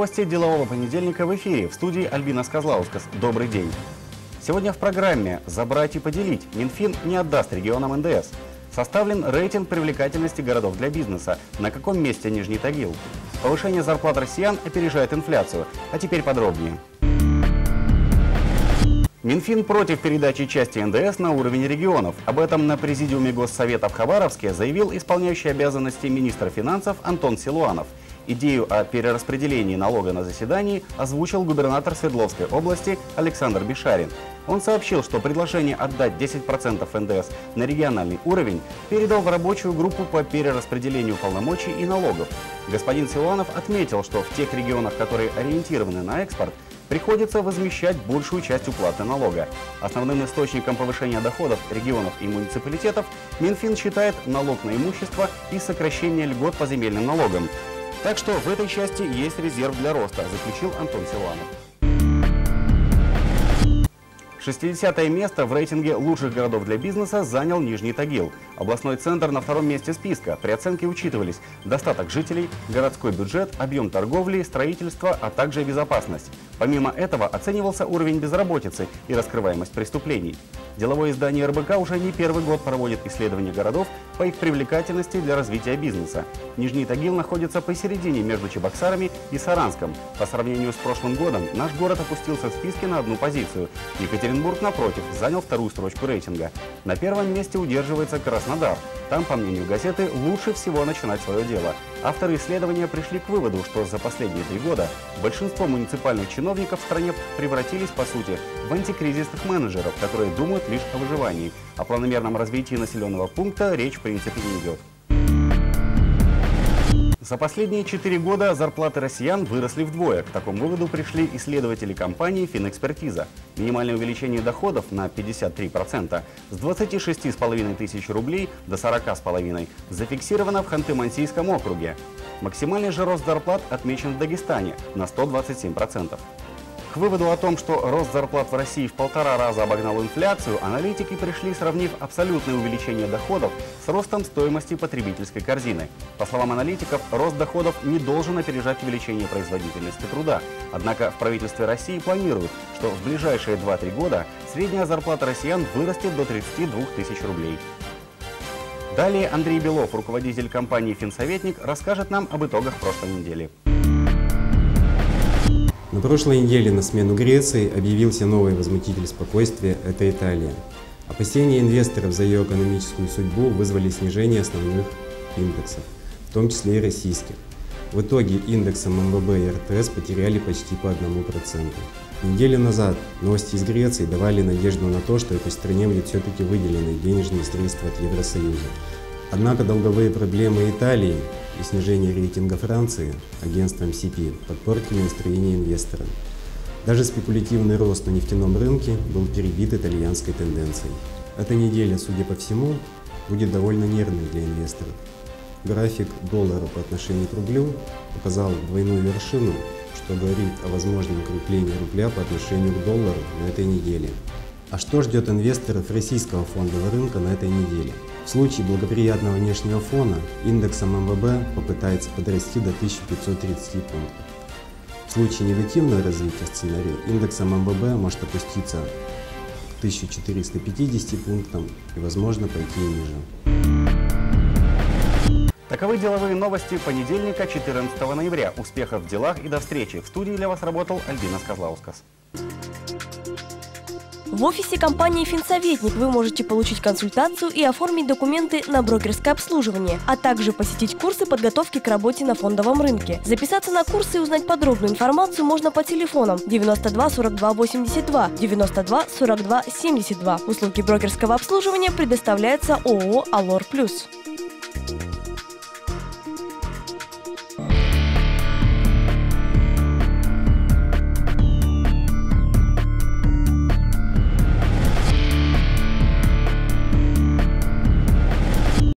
Новости делового понедельника в эфире. В студии Альбина Сказлаускас. Добрый день. Сегодня в программе «Забрать и поделить» Минфин не отдаст регионам НДС. Составлен рейтинг привлекательности городов для бизнеса. На каком месте Нижний Тагил? Повышение зарплат россиян опережает инфляцию. А теперь подробнее. Минфин против передачи части НДС на уровень регионов. Об этом на президиуме Госсовета в Хабаровске заявил исполняющий обязанности министра финансов Антон Силуанов – Идею о перераспределении налога на заседании озвучил губернатор Свердловской области Александр Бишарин. Он сообщил, что предложение отдать 10% НДС на региональный уровень передал в рабочую группу по перераспределению полномочий и налогов. Господин Силуанов отметил, что в тех регионах, которые ориентированы на экспорт, приходится возмещать большую часть уплаты налога. Основным источником повышения доходов регионов и муниципалитетов Минфин считает налог на имущество и сокращение льгот по земельным налогам. Так что в этой части есть резерв для роста, заключил Антон Силуанов. 60 место в рейтинге лучших городов для бизнеса занял Нижний Тагил. Областной центр на втором месте списка. При оценке учитывались достаток жителей, городской бюджет, объем торговли, строительство, а также безопасность. Помимо этого оценивался уровень безработицы и раскрываемость преступлений. Деловое издание РБК уже не первый год проводит исследования городов по их привлекательности для развития бизнеса. Нижний Тагил находится посередине между Чебоксарами и Саранском. По сравнению с прошлым годом наш город опустился в списке на одну позицию. Екатеринбург, напротив, занял вторую строчку рейтинга. На первом месте удерживается Краснодар. Там, по мнению газеты, лучше всего начинать свое дело. Авторы исследования пришли к выводу, что за последние три года большинство муниципальных чиновников в стране превратились, по сути, в антикризисных менеджеров, которые думают лишь о выживании. О планомерном развитии населенного пункта речь в принципе не идет. За последние четыре года зарплаты россиян выросли вдвое. К такому выводу пришли исследователи компании «Финэкспертиза». Минимальное увеличение доходов на 53% с 26,5 тысяч рублей до 40,5 зафиксировано в Ханты-Мансийском округе. Максимальный же рост зарплат отмечен в Дагестане на 127%. К выводу о том, что рост зарплат в России в полтора раза обогнал инфляцию, аналитики пришли, сравнив абсолютное увеличение доходов с ростом стоимости потребительской корзины. По словам аналитиков, рост доходов не должен опережать увеличение производительности труда. Однако в правительстве России планируют, что в ближайшие 2-3 года средняя зарплата россиян вырастет до 32 тысяч рублей. Далее Андрей Белов, руководитель компании «Финсоветник», расскажет нам об итогах прошлой недели. На прошлой неделе на смену Греции объявился новый возмутитель спокойствия – это Италия. Опасения инвесторов за ее экономическую судьбу вызвали снижение основных индексов, в том числе и российских. В итоге индексом МВБ и РТС потеряли почти по 1%. Неделю назад новости из Греции давали надежду на то, что этой стране будет все-таки выделены денежные средства от Евросоюза. Однако долговые проблемы Италии и снижение рейтинга Франции агентством CP подпортили настроение инвесторам. Даже спекулятивный рост на нефтяном рынке был перебит итальянской тенденцией. Эта неделя, судя по всему, будет довольно нервной для инвесторов. График доллара по отношению к рублю показал двойную вершину, что говорит о возможном укреплении рубля по отношению к доллару на этой неделе. А что ждет инвесторов российского фондового рынка на этой неделе? В случае благоприятного внешнего фона индексом МВБ попытается подрасти до 1530 пунктов. В случае негативного развития сценария индексом МВБ может опуститься к 1450 пунктам и возможно пойти ниже. Таковы деловые новости понедельника 14 ноября. Успехов в делах и до встречи. В студии для вас работал Альбина Сказлаускас. В офисе компании «Финсоветник» вы можете получить консультацию и оформить документы на брокерское обслуживание, а также посетить курсы подготовки к работе на фондовом рынке. Записаться на курсы и узнать подробную информацию можно по телефонам 92 42 82, 92 42 72. Услуги брокерского обслуживания предоставляются ООО «Алор Плюс».